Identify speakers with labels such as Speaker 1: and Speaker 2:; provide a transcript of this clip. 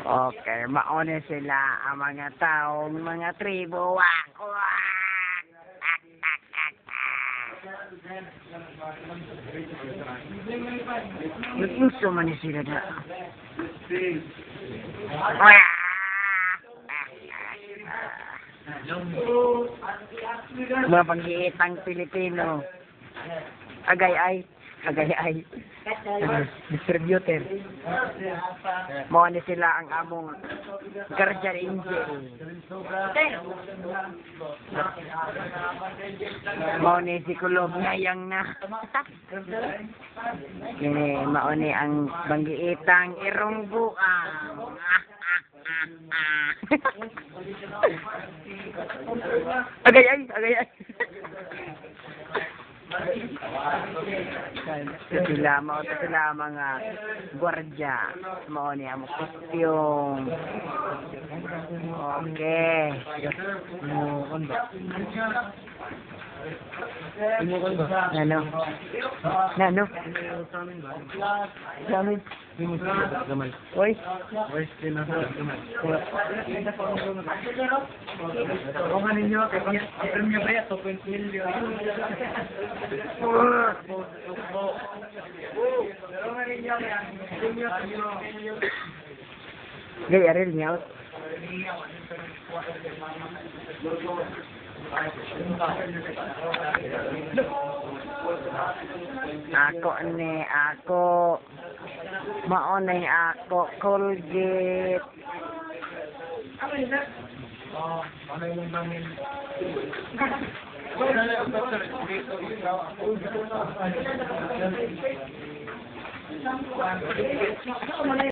Speaker 1: Okay, mauna sila ang mga taong mga tribo. Wak! Wak! Ak, man ni sila na. Wak! Mga panghiitang Pilipino. Agay ay. Agay ay. Distributor. Mo ni sila ang among guardian angel. Mo ni si Kulob ngayang na. Kini mao ni ang banggiitang irong buang. agay ay, agay ay. Sila, mao to sila mga gwardya. Mao ni ang kostyum. Okay. Ano? Ano? Sa amin. Oy.
Speaker 2: Kung ano ninyo, premyo ba yan? 2.0 million.
Speaker 1: Gay, aril niya. Ako ni ako maunay ako Colgate
Speaker 2: Ano yung bangin?